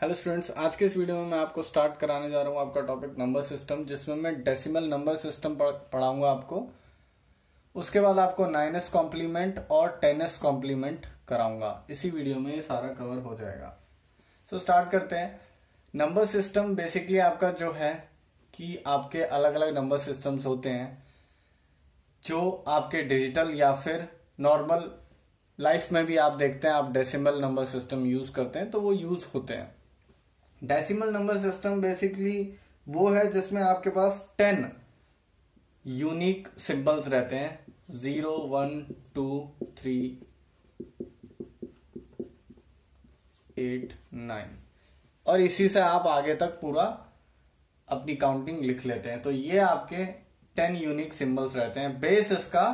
Hello students आज के इस वीडियो में मैं आपको स्टार्ट कराने जा रहा हूँ आपका टॉपिक नंबर सिस्टम जिसमें मैं डेसिमल नंबर सिस्टम पढ़ाऊँगा आपको। उसके बाद आपको नाइन एस कॉम्प्लीमेंट और टेन एस कॉम्प्लीमेंट कराऊँगा। इसी वीडियो में ये सारा कवर हो जाएगा। सो so, स्टार्ट करते हैं। नंबर सिस्टम बेसिकली आपका जो है कि आपके अलग अलग नंबर सिस्टम्स होते हैं जो आपके डिजिटल या फिर नॉर्मल लाइफ में भी आप देखते हैं आप डेसिमल नंबर सिस्टम यूज़ करते हैं तो वो यूज़ होते हैं। डेसिमल नंबर सिस्टम बेसिकली वो है जिसमें आपके पास टेन यूनिक सिंबल्स रहते हैं। Zero one two three eight nine और इसी से आप आगे तक पूरा अपनी काउंटिंग लिख लेते हैं। तो ये आपके टेन यूनिक सिंबल्स रहते हैं। बेस इसका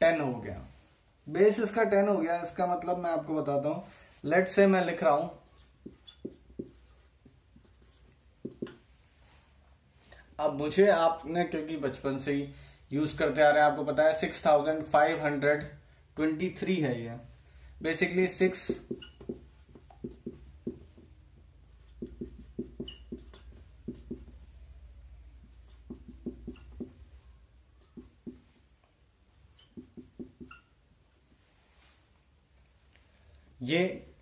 टेन हो गया। बेस इसका टेन हो गया। इसका मतलब मैं आपको बताता हूँ। लेट से मैं लिख रहा हूँ। अब मुझे आपने, क्योंकि बचपन से ही यूज़ करते आ रहे हैं, आपको पता है six thousand five hundred twenty three है ये। बेसिकली सिक्स ये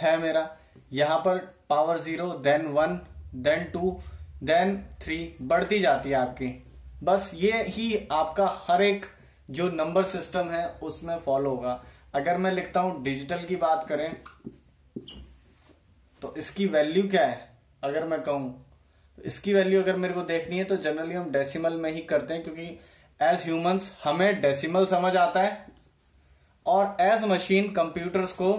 है मेरा। यहाँ पर power zero then one then two then three बढ़ती जाती है आपकी। बस ये ही आपका हर एक जो नंबर सिस्टम है, उसमें फॉलो होगा। अगर मैं लिखता हूँ डिजिटल की बात करें तो इसकी वैल्यू क्या है? अगर मैं कहूँ तो इसकी वैल्यू अगर मेरे को देखनी है तो जनरली हम डेसिमल में ही करते हैं, क्योंकि एज ह्यूमंस हमें डेसिमल समझ आता है। और एज मशीन कंप्यूटर्स को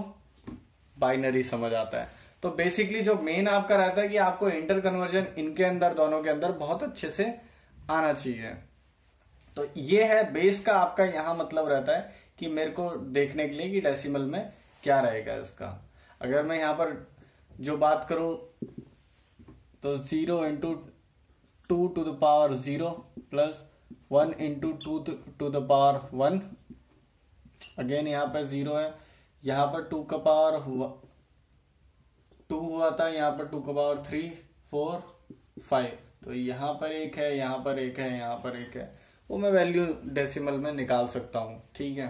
बाइनरी समझ आता है। तो बेसिकली जो मेन आपका रहता है कि आपको इंटर कन्वर्जन इनके अंदर, दोनों के अंदर बहुत अच्छे से आना चाहिए। तो ये है बेस का आपका यहाँ मतलब रहता है कि मेरे को देखने के लिए कि डेसिमल में क्या रहेगा इसका। अगर मैं यहाँ पर जो बात करूँ तो zero into two to the power zero plus one into two to the power one again यहाँ पर ज़ीरो है। यहाँ पर टू का पावर हुआ टू हुआ था, यहाँ पर टू का पावर थ्री फोर फाइव तो यहाँ पर एक है, यहाँ पर एक है, यहाँ पर एक है. वो मैं वैल्यू डेसिमल में निकाल सकता हूँ, ठीक है?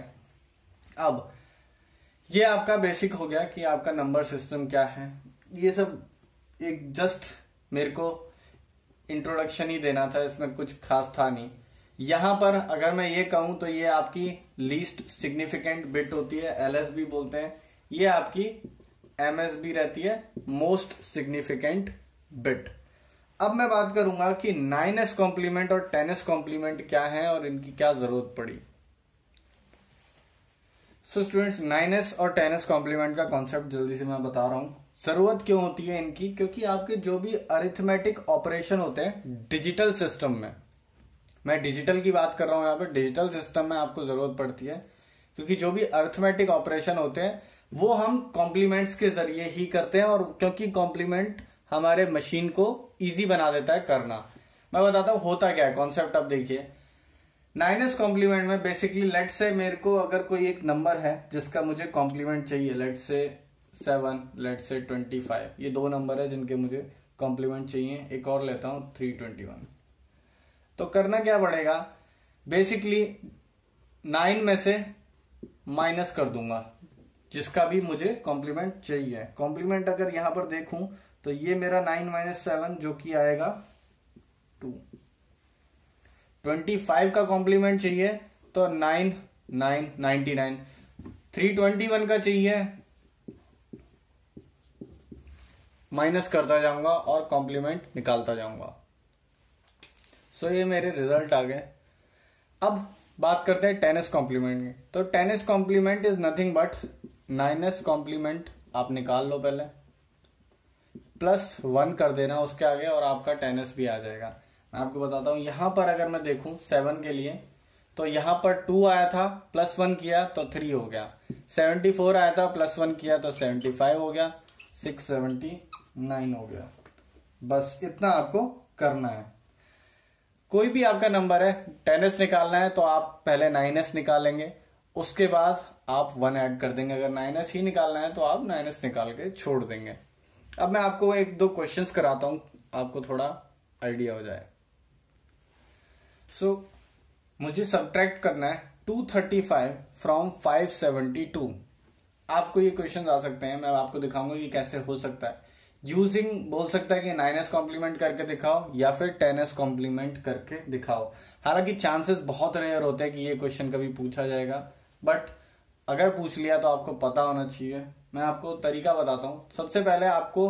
अब, ये आपका बेसिक हो गया कि आपका नंबर सिस्टम क्या है. ये सब एक जस्ट मेरे को इंट्रोडक्शन ही देना था, इसमें कुछ खास था नहीं. यहाँ पर अगर मैं ये कहूँ तो ये आपकी लीस्ट सिग्निफिकेंट बिट होती है एलएसबी बोलते हैं। ये आपकी एमएसबी रहती है मोस्ट सिग्निफिकेंट बिट अब मैं बात करूँगा कि नाइन एस कॉम्प्लीमेंट और टेन एस कॉम्प्लीमेंट क्या है और इनकी क्या ज़रूरत पड़ी। सो स्टूडेंट्स नाइन एस और टेन एस कॉम्प्लीमेंट का कॉन्सेप्ट जल्दी से मैं बता रहा हूँ। ज़रूरत क्यों होती है इनकी? क्योंकि आपके जो भी अरिथमेटिक ऑपरेशन होते हैं डिजिटल सिस्टम में मैं डिजिटल की बात कर रहा हूँ यहाँ पे डिजिटल सिस्टम में आपको ज़रूरत पड़ती है, क्योंकि जो भी अर्थमेटिक ऑपरेशन होते हैं, वो हम कॉम्प्लीमेंट्स के ज़रिए ही करते हैं और क्योंकि कॉम्प्लीमेंट हमारे मशीन को इजी बना देता है करना। मैं बताता हूँ होता क्या है कॉन्सेप्ट अब देखिए। नाइन एस कॉम्प्लीमेंट में बेसिकली लेट से मेरे को अगर कोई एक नंबर है जिसका मुझे कॉम्प्लीमेंट चाहिए let's seven let's twenty five ये दो नंबर है जिनके मुझे कॉम्प्लीमेंट चाहिए। एक और लेता हूँ थ्री ट्वेंटी वन तो करना क्या पड़ेगा? बेसिकली नाइन में से माइनस कर दूँगा, जिसका भी मुझे कॉम्प्लीमेंट चाहिए। कॉम्प्लीमेंट अगर यहाँ पर देखूँ तो ये मेरा नाइन माइनस सेवन जो कि आएगा टू ट्वेंटी फाइव का कॉम्प्लीमेंट चाहिए तो nine nine ninety nine three twenty one का चाहिए माइनस करता जाऊँगा और कॉम्प्लीमेंट निकालता जाऊँगा। सो ये मेरे रिज़ल्ट आ गए। अब बात करते हैं टेनिस कॉम्प्लीमेंट की। तो ten's complement is nothing but nine's complement आप निकाल लो पहले। प्लस वन कर देना उसके आगे और आपका टेनिस भी आ जाएगा। मैं आपको बताता हूँ, यहाँ पर अगर मैं देखूँ सेवन के लिए तो यहाँ पर टू आया था प्लस वन किया तो थ्री हो गया। सेवेंटी फोर आया था प्लस वन किया तो सेवेंटी फाइव हो गया। सिक्स सेवेंटी नाइन हो गया। बस इतना आपको करना है। कोई भी आपका नंबर है टेन एस निकालना है तो आप पहले नाइन एस निकालेंगे उसके बाद आप वन ऐड कर देंगे। अगर नाइन एस ही निकालना है तो आप नाइन एस निकाल के छोड़ देंगे। अब मैं आपको एक दो क्वेश्चंस कराता हूँ आपको थोड़ा आइडिया हो जाए। सो so, मुझे सब्ट्रैक्ट करना है 235 फ्रॉम 572 आपको ये क्वेश्चन आ सकते हैं मैं आपको दिखाऊँगा कि कैसे हो सकता है। यूजिंग बोल सकता है कि नाइन एस कॉम्प्लीमेंट करके दिखाओ या फिर टेन एस कॉम्प्लीमेंट करके दिखाओ। हालाँकि चांसेस बहुत रेयर होते हैं कि ये क्वेश्चन कभी पूछा जाएगा बट अगर पूछ लिया तो आपको पता होना चाहिए। मैं आपको तरीका बताता हूँ। सबसे पहले आपको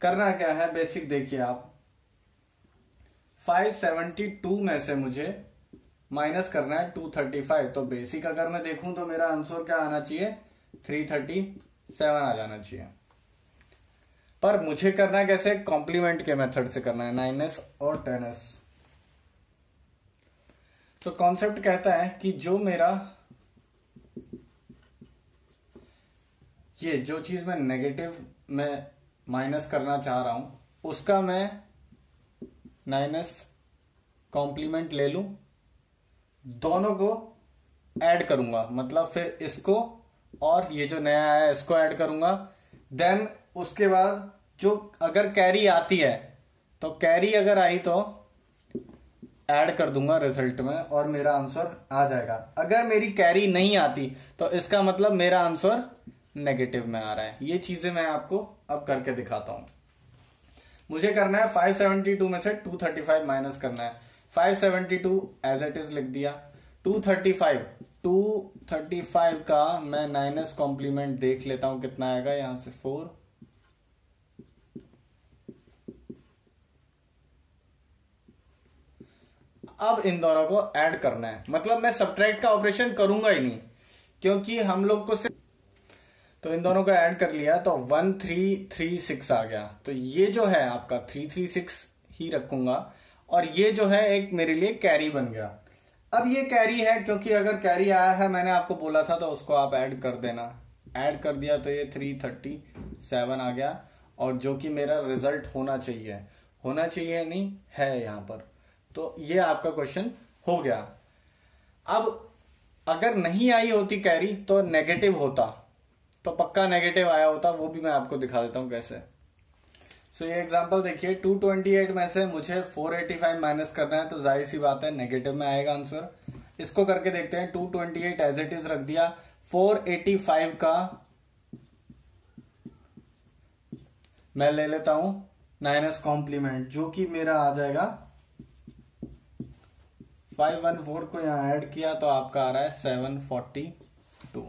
करना क्या है बेसिक देखिए आप। 572 में से मुझे माइनस करना है 235 तो बेसिक अगर मैं देखूँ तो मेरा आंसर क्या आना चाहिए? 337 आ जाना चाहिए। पर मुझे करना है कैसे? कॉम्प्लीमेंट के मेथड से करना है। नाइन एस और टेन एस तो कॉन्सेप्ट कहता है कि जो मेरा, ये जो चीज़ मैं नेगेटिव में माइनस करना चाह रहा हूँ, उसका मैं नाइन एस कॉम्प्लीमेंट ले लू। दोनों को ऐड करूँगा। मतलब फिर इसको और ये जो नया है, इसको ऐड करूँगा। देन उसके बाद जो अगर कैरी आती है तो कैरी अगर आई तो ऐड कर दूँगा रिज़ल्ट में और मेरा आंसर आ जाएगा। अगर मेरी कैरी नहीं आती तो इसका मतलब मेरा आंसर नेगेटिव में आ रहा है। ये चीज़ें मैं आपको अब करके दिखाता हूँ। मुझे करना है 572 में से 235 माइनस करना है। 572 एज इट इज़ लिख दिया। 235 235 का मैं नाइनस कॉम्प्लीमेंट देख लेता हूँ कितना आएगा। यहाँ से फोर अब इन दोनों को ऐड करना है। मतलब मैं सब्ट्रैक्ट का ऑपरेशन करूँगा ही नहीं, क्योंकि हम लोग को तो इन दोनों को ऐड कर लिया तो वन थ्री थ्री सिक्स आ गया। तो ये जो है आपका थ्री थ्री सिक्स ही रखूँगा, और ये जो है एक मेरे लिए कैरी बन गया। अब ये कैरी है, क्योंकि अगर कैरी आया है, मैंने आपको बोला था तो उसको आप ऐड कर देना। ऐड कर दिया तो ये थ्री थर्टी सेवन आ गया, और जो कि मेरा रिज़ल्ट होना चाहिए। होना चाहिए नहीं, है यहाँ पर। तो ये आपका क्वेश्चन हो गया। अब अगर नहीं आई होती कैरी तो नेगेटिव होता। तो पक्का नेगेटिव आया होता वो भी मैं आपको दिखा देता हूँ कैसे। सो so, ये एग्जांपल देखिए 228 में से मुझे 485 माइनस करना है तो ज़ाहिर सी बात है नेगेटिव में आएगा आंसर इसको करके देखते हैं 228 एज इट इज़ रख दिया। 485 का मैं ले लेता हूँ नाइनस कॉम्प्लीमेंट जो कि मेरा आ जाएगा फाइव वन फोर को यहाँ ऐड किया तो आपका आ रहा है सेवन फोर्टी टू।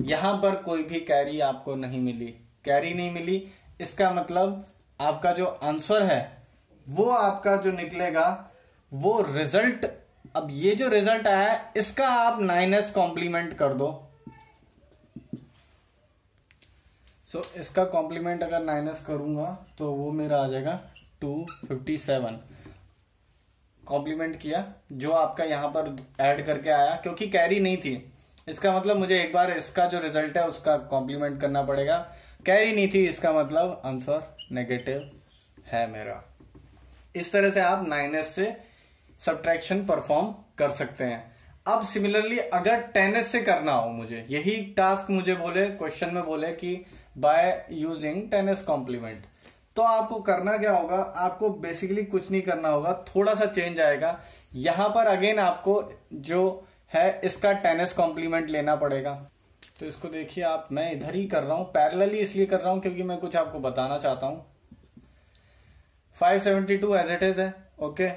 यहाँ पर कोई भी कैरी आपको नहीं मिली। कैरी नहीं मिली। इसका मतलब आपका जो आंसर है वो आपका जो निकलेगा वो रिज़ल्ट अब ये जो रिज़ल्ट आया है इसका आप नाइनस कॉम्प्लीमेंट कर दो। सो so, इसका कॉम्प्लीमेंट अगर नाइनस करूँगा तो वो मेरा आ जाएगा टू फिफ्टी सेवन कॉम्प्लीमेंट किया, जो आपका यहाँ पर ऐड करके आया, क्योंकि कैरी नहीं थी। इसका मतलब मुझे एक बार इसका जो रिज़ल्ट है, उसका कॉम्प्लीमेंट करना पड़ेगा। कैरी नहीं थी, इसका मतलब आंसर नेगेटिव है मेरा। इस तरह से आप नाइनस से सब्ट्रैक्शन परफॉर्म कर सकते हैं। अब सिमिलरली अगर टेनिस से करना हो मुझे, यही टास्क मुझे बोले क्वेश्चन में बोले कि बाय यूजिंग टेनिस कॉम्प्लीमेंट तो आपको करना क्या होगा, आपको बेसिकली कुछ नहीं करना होगा, थोड़ा सा चेंज आएगा। यहाँ पर अगेन आपको जो है, इसका टेनिस कॉम्प्लीमेंट लेना पड़ेगा। तो इसको देखिए आप, मैं इधर ही कर रहा हूँ पैरेलली इसलिए कर रहा हूँ क्योंकि मैं कुछ आपको बताना चाहता हूँ। 572 एज इट इज़ है ओके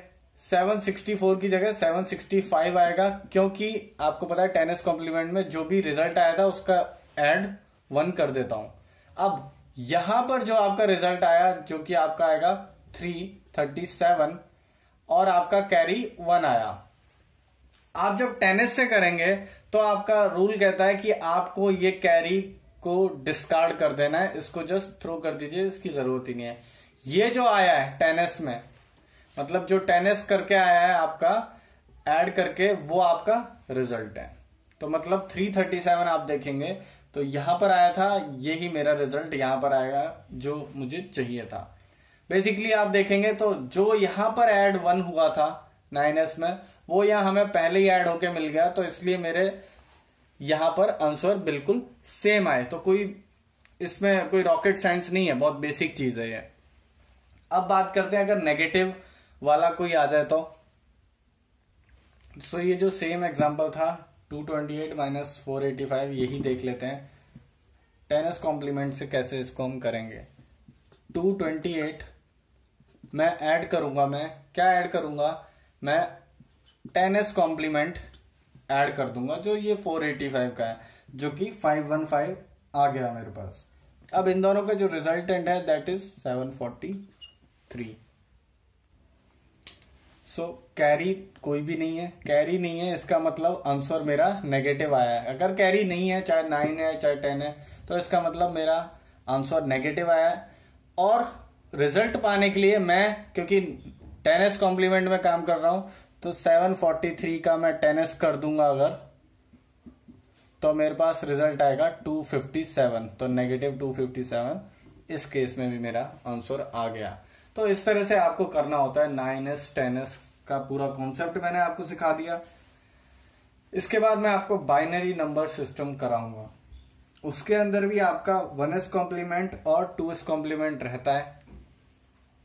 764 की जगह 765 आएगा, क्योंकि आपको पता है टेनिस कॉम्प्लीमेंट में जो भी रिज़ल्ट आया था, उसका एड वन कर देता हूँ। अब यहाँ पर जो आपका रिज़ल्ट आया, जो कि आपका आएगा थ्री थर्टी सेवन और आपका कैरी वन आया। आप जब टेनिस से करेंगे तो आपका रूल कहता है कि आपको ये कैरी को डिस्कार्ड कर देना है, इसको जस्ट थ्रो कर दीजिए, इसकी ज़रूरत ही नहीं है। ये जो आया है टेनिस में मतलब जो टेनिस करके आया है आपका ऐड करके वो आपका रिज़ल्ट है। तो मतलब 337 आप देखेंगे तो यहाँ पर आया था यही मेरा रिज़ल्ट यहाँ पर आएगा जो मुझे चाहिए था। बेसिकली आप देखेंगे तो जो यहाँ पर एड वन हुआ था नाइन एस में, वो यहाँ हमें पहले ही ऐड होके मिल गया तो इसलिए मेरे यहाँ पर आंसर बिल्कुल सेम आए। तो कोई इसमें कोई रॉकेट साइंस नहीं है, बहुत बेसिक चीज़ है ये। अब बात करते हैं, अगर नेगेटिव वाला कोई आ जाए तो। सो ये जो सेम एग्जांपल था 228 twenty eight minus four eighty five, यही देख लेते हैं। टेनस कॉम्प्लीमेंट से कैसे इसको हम करेंगे? 228 मैं ऐड करूँगा मैं। क्या ऐड करूँगा? मैं टेनस कॉम्प्लीमेंट ऐड कर दूँगा, जो ये 485 का है, जो कि 515 आ गया मेरे पास। अब इन दोनों का जो रिजल्टेंट है दैट इज़ 743 सो कैरी कोई भी नहीं है। कैरी नहीं है, इसका मतलब आंसर मेरा नेगेटिव आया है। अगर कैरी नहीं है, चाहे नाइन है, चाहे टेन है तो इसका मतलब मेरा आंसर नेगेटिव आया है। और रिज़ल्ट पाने के लिए मैं, क्योंकि टेनिस कॉम्प्लीमेंट में काम कर रहा हूँ तो 743 का मैं टेनिस कर दूँगा अगर तो मेरे पास रिज़ल्ट आएगा 257 तो नेगेटिव 257 इस केस में भी मेरा आंसर आ गया। तो इस तरह से आपको करना होता है नाइन एस टेन एस का पूरा कॉन्सेप्ट मैंने आपको सिखा दिया। इसके बाद मैं आपको बाइनरी नंबर सिस्टम कराऊँगा। उसके अंदर भी आपका वन एस कॉम्प्लीमेंट और टू एस कॉम्प्लीमेंट रहता है,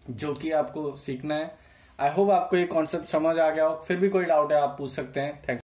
जो कि आपको सीखना है। आई होप आपको ये कॉन्सेप्ट समझ आ गया हो। फिर भी कोई डाउट है, आप पूछ सकते हैं। थैंक्स